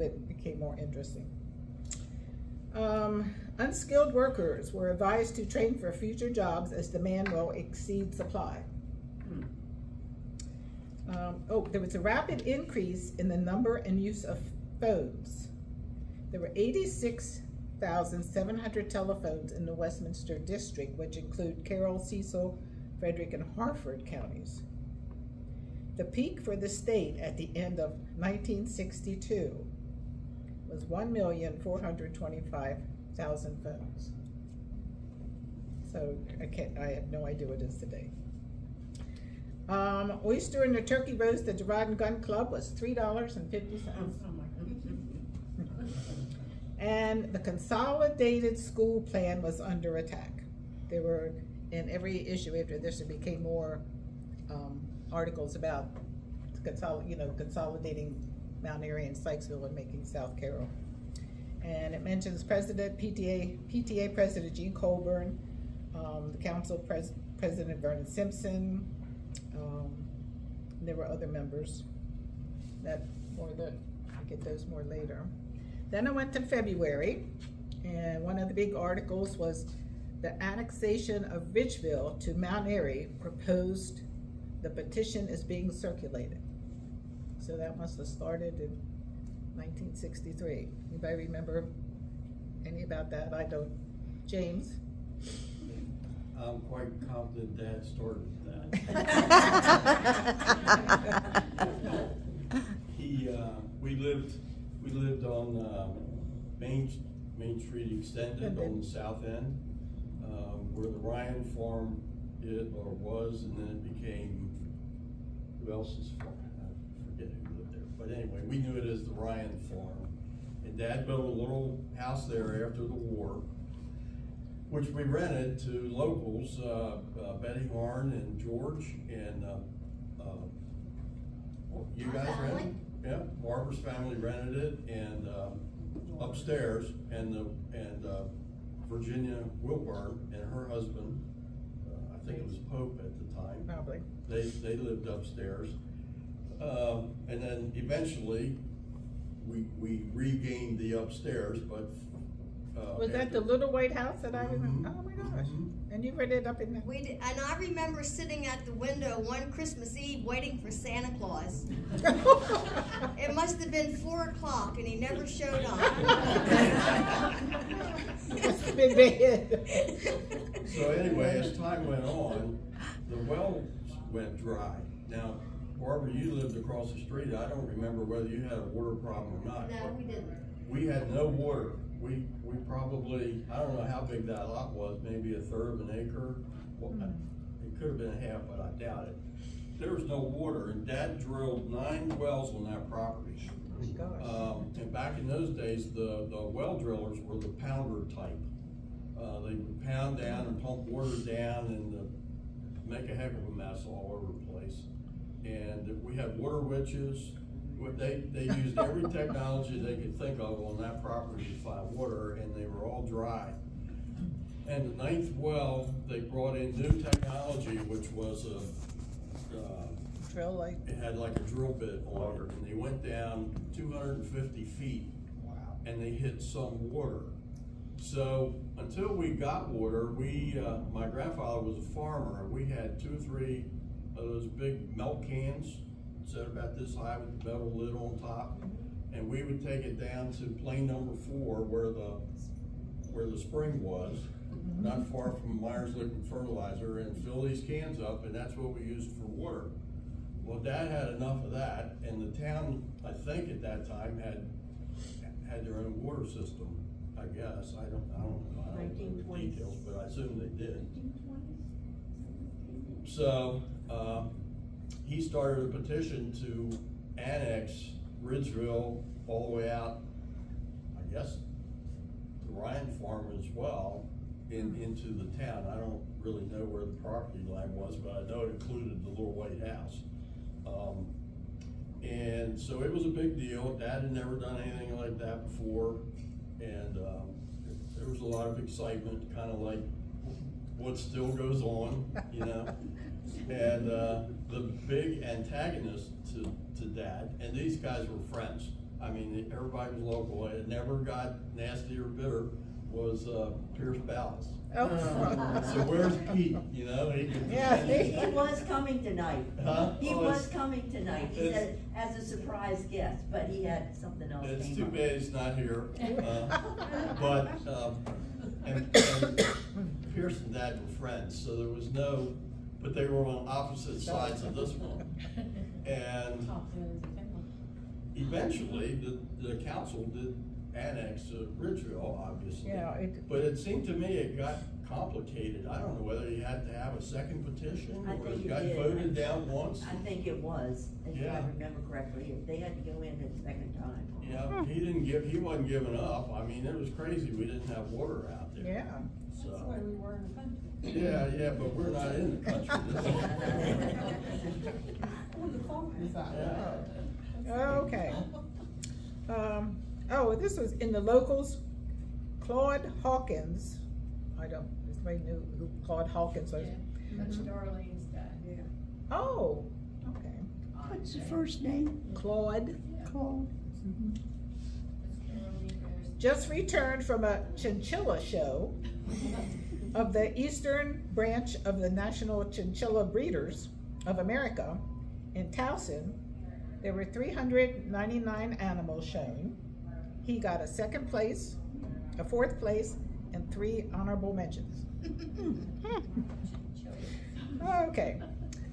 it became more interesting. Um, unskilled workers were advised to train for future jobs as demand will exceed supply. Um, oh, there was a rapid increase in the number and use of phones. There were 86,700 telephones in the Westminster district, which include Carroll, Cecil, Frederick, and Harford counties. The peak for the state at the end of 1962 was 1,425,000 phones. So I can't, I have no idea what it is today. Um, oyster and the turkey roast at the Rod and Gun Club was three dollars and fifty cents. and the consolidated school plan was under attack. There were in every issue after this, there became more um, articles about consol you know, consolidating Mount Airy and Sykesville and making South Carroll. And it mentions President PTA PTA President Gene Colburn, um, the Council pres President Vernon Simpson, um, there were other members that more that I'll get those more later. Then I went to February, and one of the big articles was the annexation of Ridgeville to Mount Airy proposed. The petition is being circulated. So that must have started in 1963. Anybody remember any about that? I don't. James? I'm quite confident Dad started that. he, uh, we lived, we lived on uh, Main Main Street Extended on the south end, uh, where the Ryan Farm is or was, and then it became who else's farm? I forget who lived there, but anyway, we knew it as the Ryan Farm. And Dad built a little house there after the war which we rented to locals, uh, uh, Betty Horn and George and uh, uh you guys rented? Yeah, Barbara's family rented it and um, upstairs and the and uh, Virginia Wilburn and her husband, uh, I think it was Pope at the time. Probably. They they lived upstairs, um, and then eventually we we regained the upstairs, but uh, Was that the little white house that I remember? Mhm. Oh my gosh. Mhm. And you read it up in there? We did, and I remember sitting at the window one Christmas Eve waiting for Santa Claus. It must have been four o'clock and he never showed up. Must have been bad. So anyway, as time went on, the wells went dry. Now, Barbara, you lived across the street. I don't remember whether you had a water problem or not. No, we didn't. We had no water. We, we probably, I don't know how big that lot was, maybe a third of an acre. Well, Hmm. It could have been a half, but I doubt it. There was no water and dad drilled nine wells on that property. Oh my gosh. Um, and back in those days, the, the well drillers were the pounder type. Uh, they would pound down and pump water down and uh, make a heck of a mess all over the place. And we had water witches. They, they used every technology they could think of on that property to find water, and they were all dry. And the ninth well, they brought in new technology, which was a, uh, Drill light. it had like a drill bit on it, and they went down two hundred and fifty feet. And they hit some water. So until we got water, we, uh, my grandfather was a farmer, and we had two or three of those big milk cans, set about this high with the metal lid on top. And we would take it down to plane number four where the, where the spring was, not far from Myers Liquid Fertilizer, and fill these cans up, and that's what we used for water. Well, Dad had enough of that, and the town, I think at that time, had, had their own water system, I guess, I don't, I don't know, I don't know the details, but I assume they did. So, um, he started a petition to annex Ridgeville all the way out, I guess, the Ryan Farm as well, in, into the town. I don't really know where the property line was, but I know it included the little white house. Um, and so it was a big deal. Dad had never done anything like that before. And, um, there was a lot of excitement, kind of like what still goes on, you know? And, uh, the big antagonist to, to Dad, and these guys were friends. I mean, everybody was local, it never got nasty or bitter, was, uh, Pierce Ballas. Oh, So where's Pete, you know, he could. Yeah, He was coming tonight. Huh? He Oh, was coming tonight. He said as a surprise guest, but he had something else It's came too up. bad he's not here, uh, but, um, and, and Pierce and Dad were friends, so there was no, but they were on opposite sides of this one. And eventually, the, the council did annex to Ridgeville, obviously. Yeah, it- But it seemed to me it got complicated. I don't know whether you had to have a second petition I or think it it got did. voted down once. I think it was, if I Yeah. remember correctly. if They had to go in a second time. Yeah, he didn't give, he wasn't giving up. I mean, it was crazy. We didn't have water out there. Yeah. So. That's why we were in the country. Yeah, yeah, but we're not in the country. Oh, the phone is out. Yeah. Okay. Um, oh, this was in the locals, Claude Hawkins, I don't, anybody knew who Claude Hawkins was? That's Darlene's dad, yeah. Oh, okay. What's the first name? Claude. Called? just returned from a chinchilla show of the eastern branch of the National Chinchilla Breeders of America in Towson. There were 399 animals shown. He got a second place, a fourth place, and three honorable mentions. Okay.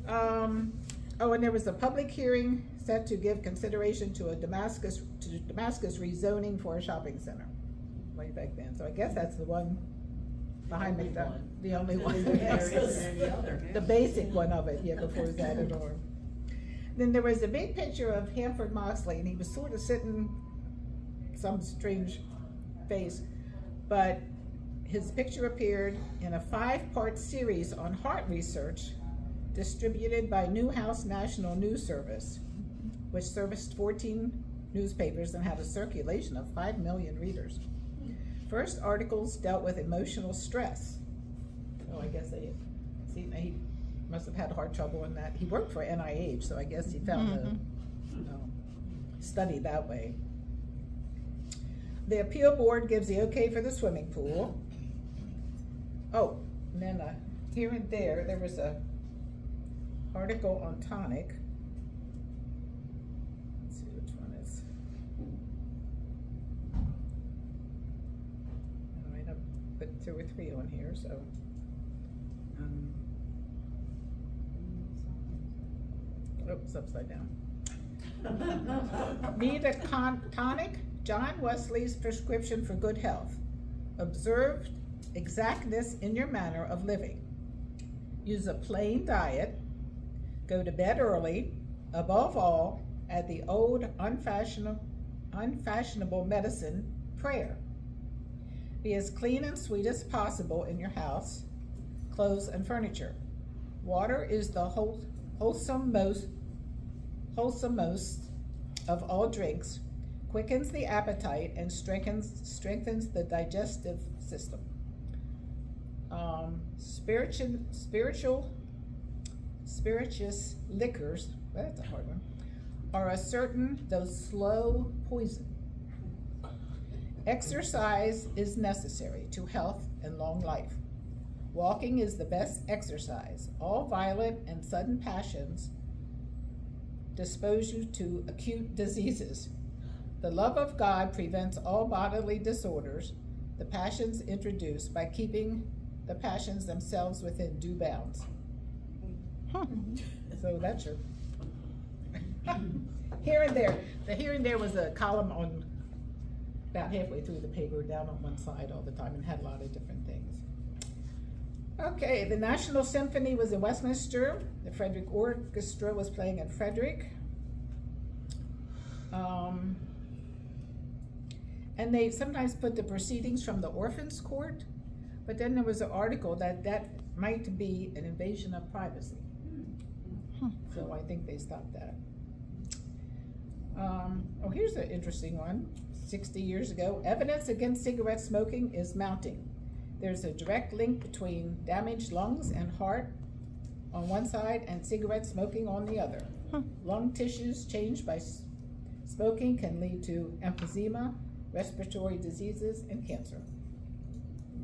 Um, oh, and there was a public hearing set to give consideration to a Damascus, to Damascus rezoning for a shopping center. Way back then, so I guess that's the one behind McDonald, one. the only one. There isn't any other. The basic one of it, yeah, before it was added on. Then there was a big picture of Hanford Moxley, and he was sort of sitting, some strange face, but his picture appeared in a five-part series on heart research distributed by Newhouse National News Service, which serviced 14 newspapers and had a circulation of 5 million readers. First articles dealt with emotional stress. Oh, I guess they, see, he must have had heart trouble in that. He worked for NIH, so I guess he found the you know, study that way. The appeal board gives the okay for the swimming pool. Oh, and then uh, here and there, there was a article on tonic. Let's see which one is. All right, I put two or three on here, so. um, Oh, it's upside down. Need a con- tonic? John Wesley's prescription for good health. Observe exactness in your manner of living. Use a plain diet. Go to bed early. Above all, add the old unfashionable, unfashionable medicine, prayer. Be as clean and sweet as possible in your house, clothes, and furniture. Water is the whole, wholesome most, wholesome most of all drinks, quickens the appetite, and strengthens, strengthens the digestive system. Um, spiritual, spiritual, spirituous liquors, that's a hard one, are a certain though slow poison. Exercise is necessary to health and long life. Walking is the best exercise. All violent and sudden passions dispose you to acute diseases. The love of God prevents all bodily disorders, the passions introduced by keeping the passions themselves within due bounds. So that's your. here and there. The here and there was a column on about halfway through the paper, down on one side all the time, and had a lot of different things. Okay, the National Symphony was in Westminster. The Frederick Orchestra was playing in Frederick. Um, and they sometimes put the proceedings from the orphans court, but then there was an article that that might be an invasion of privacy. So I think they stopped that. Um, oh, here's an interesting one. 60 years ago, evidence against cigarette smoking is mounting. There's a direct link between damaged lungs and heart on one side and cigarette smoking on the other. Lung tissues changed by Smoking can lead to emphysema, respiratory diseases, and cancer.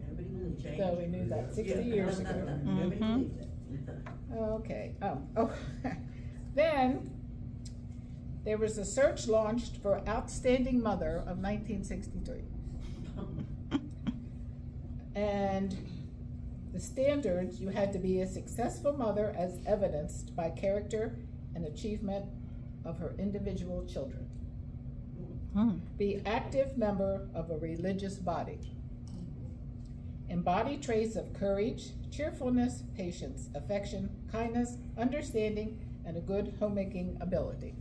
Nobody believes. So we knew that 60 years ago. Nobody Mhm. believes. Okay, um, oh, then there was a search launched for Outstanding Mother of 1963. And the standards, you had to be a successful mother as evidenced by character and achievement of her individual children. Hmm. Be active member of a religious body. Embody traits of courage, cheerfulness, patience, affection, kindness, understanding, and a good homemaking ability.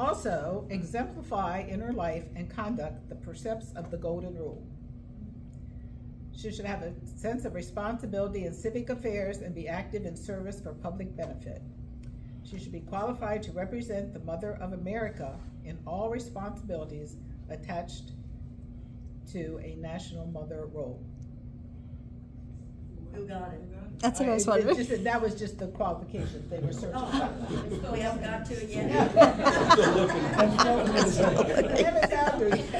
Also, exemplify in her life and conduct the precepts of the Golden Rule. She should have a sense of responsibility in civic affairs and be active in service for public benefit. She should be qualified to represent the Mother of America in all responsibilities attached to a national mother role. Who got it? That's what I was it- it wondering. just- That was just the qualifications they were searching. Oh, we haven't got to it yet. Still looking. I haven't found her yet.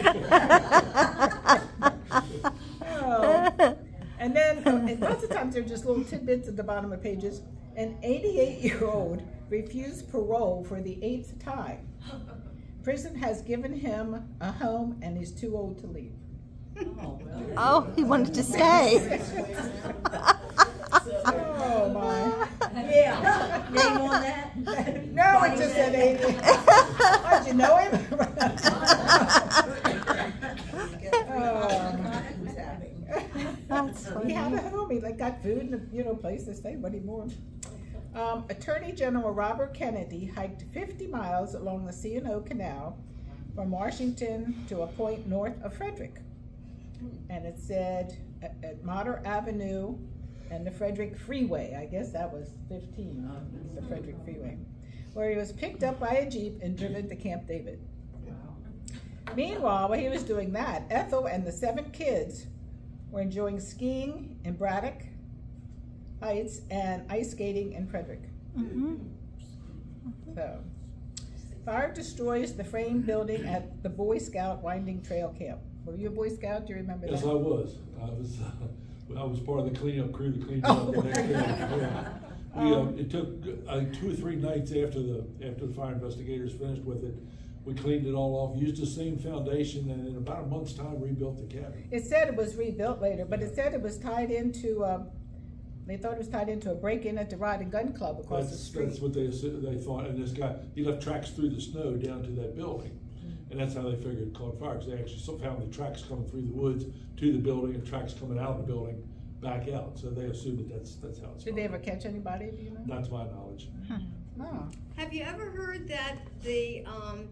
Oh. And then, uh, and lots of times they're just little tidbits at the bottom of pages. An 88-year-old refused parole for the eighth time. Prison has given him a home and he's too old to leave. Oh. He wanted to stay. Oh, my. Yeah, name on that? No, it just said 80. Oh, you know him? Oh. That's He had a funny. home, he like got food and, a, you know, place to stay, what he more? Um, Attorney General Robert Kennedy hiked fifty miles along the C and O Canal from Washington to a point north of Frederick. And it said at, at Mater Avenue and the Frederick Freeway, I guess that was fifteen, the Frederick Freeway, where he was picked up by a Jeep and driven to Camp David. Meanwhile, while he was doing that, Ethel and the seven kids were enjoying skiing in Braddock Heights and ice skating in Frederick. Mhm. So, fire destroys the frame building at the Boy Scout Winding Trail Camp. Were you a Boy Scout? Do you remember Yes, I was. I was, uh, I was part of the cleanup crew that cleaned Oh, up the next day. Yeah. We, uh, Um, it took, uh, two or three nights after the, after the fire investigators finished with it. We cleaned it all off, used the same foundation, and in about a month's time rebuilt the cabin. It said it was rebuilt later, but it said it was tied into, um, they thought it was tied into a break-in at the Rod and Gun Club across the street. that's what they, they thought, and this guy, he left tracks through the snow down to that building. Mm-hmm. And that's how they figured it caught fire, because they actually so- found the tracks coming through the woods to the building and tracks coming out of the building back out. So they assumed that that's, that's how it's. Did they ever catch anybody, do you know? Not to my knowledge. No. Have you ever heard that the um,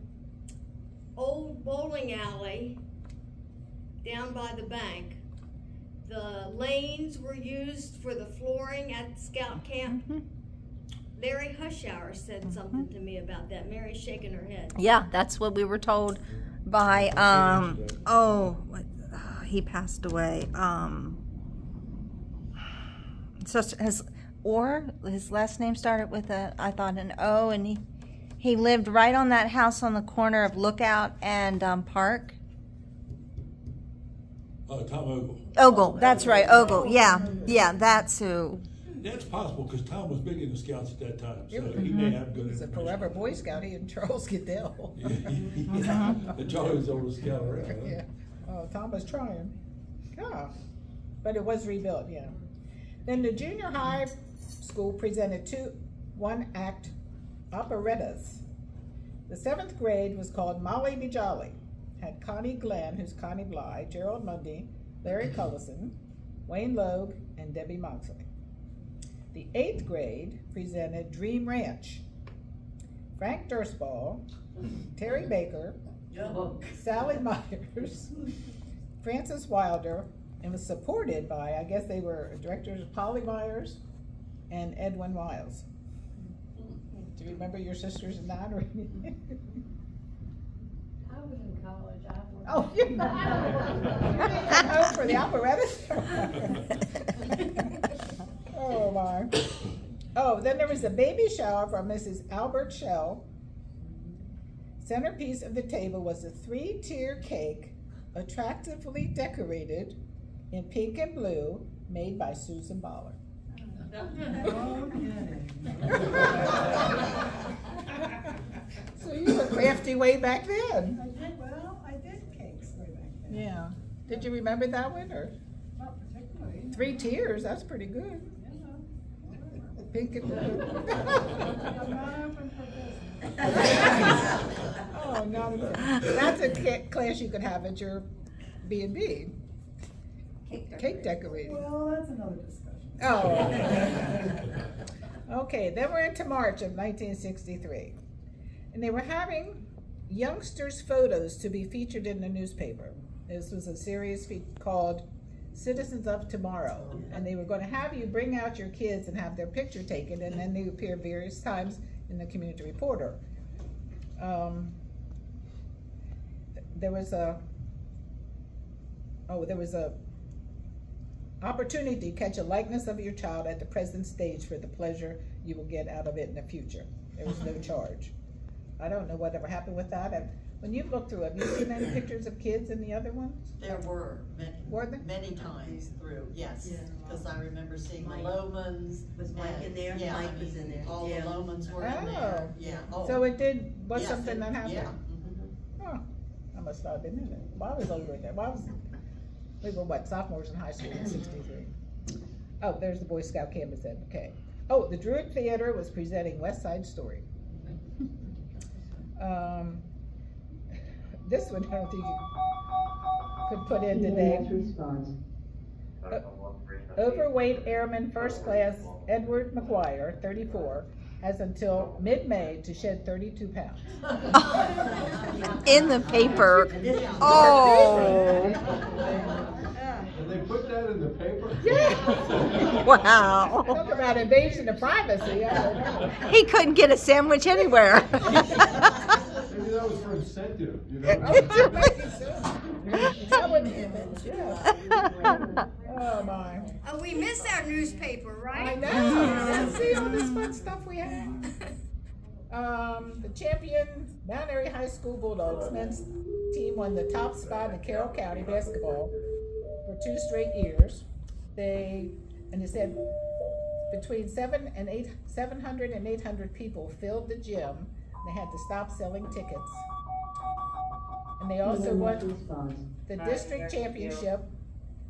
old bowling alley down by the bank, the lanes were used for the flooring at the scout camp? Larry Hushhour said something to me about that. Mary's shaking her head. Yeah, that's what we were told by um oh what, uh, he passed away. Um so his or his last name started with a I thought an O and he he lived right on that house on the corner of Lookout and um, Park. Uh, Tom Ogle. Ogle, that's right, Ogle. Yeah, yeah, that's who. That's possible because Tom was big in the scouts at that time, so he may uh-huh. have good He's a information. forever Boy Scout, he and Charles Goodell. Yeah, uh-huh. and Charlie was the oldest scout around. huh? Yeah, oh, Tom was trying. Yeah, but it was rebuilt, yeah. Then the junior high school presented two one-act operettas. The seventh grade was called Molly Be Jolly. Had Connie Glenn, who's Connie Bly, Gerald Mundy, Larry Cullison, Wayne Logue, and Debbie Moxley. The eighth grade presented Dream Ranch. Frank Durstball, Terry Baker, Sally Myers, Francis Wilder, and was supported by, I guess they were directors Polly Myers and Edwin Wiles. Do you remember your sisters in that or? I was in college, I was. Oh, you you didn't come home for the apparatus? Oh, my. Oh, then there was a baby shower from Mrs. Albert Shell Centerpiece of the table was a three-tier cake attractively decorated in pink and blue, made by Susan Baller. So you were crafty way back then. I did, well, I did cakes way back then. Yeah. Did you remember that one or? Not particularly. Three tiers, that's pretty good. You know. Pink and blue. not open for business. Oh, not a. That's a ca- class you could have at your B and B, cake decorating. Well, that's another discussion. Oh. Okay, then we're into March of nineteen sixty-three. And they were having youngsters' photos to be featured in the newspaper. This was a series fe- called Citizens of Tomorrow. And they were gonna have you bring out your kids and have their picture taken, and then they appear various times in the Community Reporter. Um, there was a, oh, there was a opportunity to catch a likeness of your child at the present stage for the pleasure you will get out of it in the future. There was no charge. I don't know whatever happened with that. And when you've looked through, have you seen any pictures of kids in the other ones? There were many, Were there? many times through, yes, Yeah. because I remember seeing the Mike. Lomans. Was Mike and- in there? Yeah, I Mike was in there, All the yeah. Lomans were in Oh. there, yeah. oh, So it did, was yes, something it- that happened? Yeah. mhm. Huh, I must not have been in it. Well, I was older than that. Well, I was, we were what, sophomores in high school in sixty-three. Oh, there's the Boy Scout campus then, okay. Oh, the Druid Theater was presenting West Side Story. Um, this one, I don't think you could put in today. O- Overweight Airman First Class Edward McGuire, thirty-four, has until mid-May to shed thirty-two pounds. In the paper. Oh, And they put that in the paper? Yeah. wow. Talk about invasion of privacy. I don't know. He couldn't get a sandwich anywhere. Maybe that was for incentive, you know? That would- yeah. Oh, my. Oh, we missed our newspaper, right? I know. Let's see all this fun stuff we have. Um, the champion Mount Airy High School Bulldogs men's team won the top spot in the Carroll County basketball for two straight years. They, and it said between seven and eight, seven hundred and eight hundred people filled the gym. They had to stop selling tickets. And they also mm-hmm. won the district championship,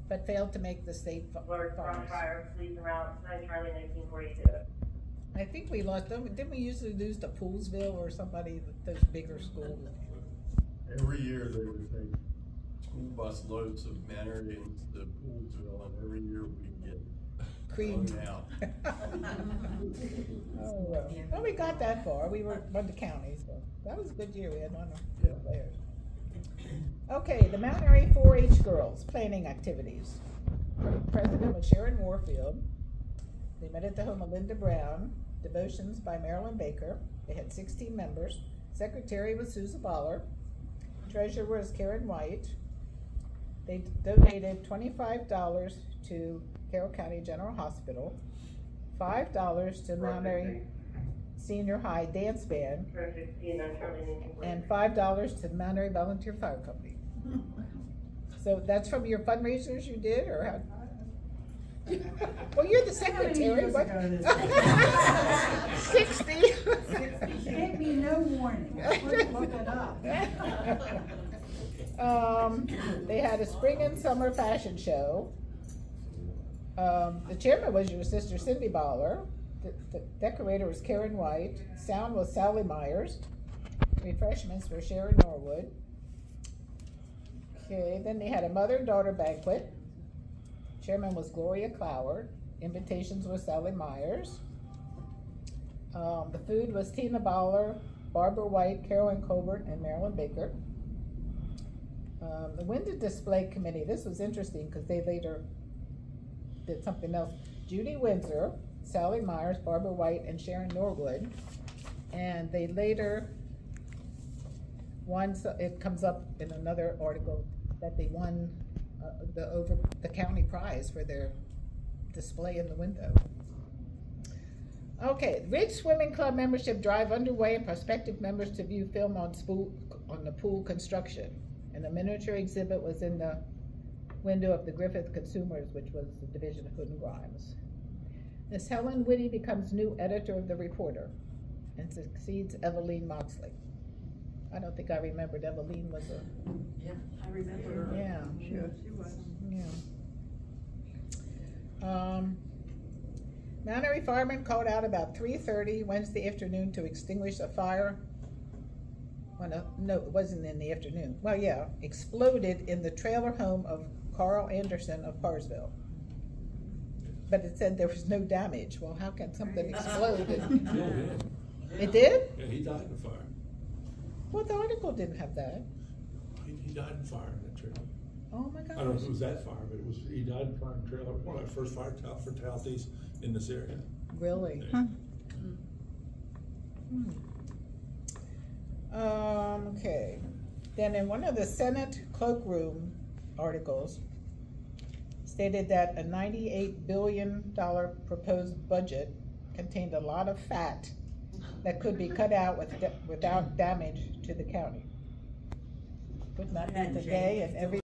but failed to make the state fi- Lord finals. Crossfire, Sleeping Around, Charlie, nineteen forty-two. I think we lost them. Didn't we usually lose to Poolesville or somebody, those bigger schools? Every year they would take school bus loads of Manor into Poolesville, and every year we get Cream. Oh, thrown out. Oh, well. Well, we got that far. We were one of the counties, so that was a good year. We had one of good players. Okay, the Mount Airy 4-H girls planning activities. President was Sharon Warfield. They met at the home of Linda Brown. Devotions by Marilyn Baker. They had 16 members. Secretary was Susan Baller. Treasurer was Karen White. They donated twenty-five dollars to Carroll County General Hospital, five dollars to Mount Airy Senior High Dance Band, Four fifteen, Nine Charlie, nineteen forty-two. and five dollars to the Mount Airy Volunteer Fire Company. So that's from your fundraisers you did, or how? Well, you're the secretary, years what? ago this Sixty. Gave me no warning. I couldn't look it up. Um, they had a spring and summer fashion show. Um, the chairman was your sister Cindy Baller. The, the decorator was Karen White. Sound was Sally Myers. Refreshments were Sharon Norwood. Okay, then they had a mother and daughter banquet. Chairman was Gloria Cloward. Invitations were Sally Myers. Um, the food was Tina Baller, Barbara White, Carolyn Colbert, and Marilyn Baker. Um, the window display committee, this was interesting because they later did something else. Judy Windsor, Sally Myers, Barbara White, and Sharon Norwood. And they later won, so it comes up in another article that they won uh, the over, the county prize for their display in the window. Okay, Ridge Swimming Club membership drive underway and prospective members to view film on spool, on the pool construction. And the miniature exhibit was in the window of the Griffith Consumers, which was the division of Hood and Grimes. Miss Helen Whitty becomes new editor of the Reporter and succeeds Eveline Moxley. I don't think I remembered Eveline was a, Yeah, I remember her. yeah. Sure, she was. Yeah. Um, Mount Airy firemen called out about three thirty Wednesday afternoon to extinguish a fire. Well, no, no, it wasn't in the afternoon. Well, yeah, exploded in the trailer home of Carl Anderson of Parrsville. But it said there was no damage. Well, how can something explode? and- Killed him. It did? Yeah, he died in the fire. Well, the article didn't have that. He, he died in fire in that trailer. Oh, my God! I don't know if it was that fire, but it was, he died in fire in trailer, one of the first fire towel for Talthy's in this area. Really? Yeah. Hmm. Um, okay, then in one of the Senate cloakroom articles stated that a ninety-eight billion dollar proposed budget contained a lot of fat that could be cut out with, without damage to the county. Be the day and every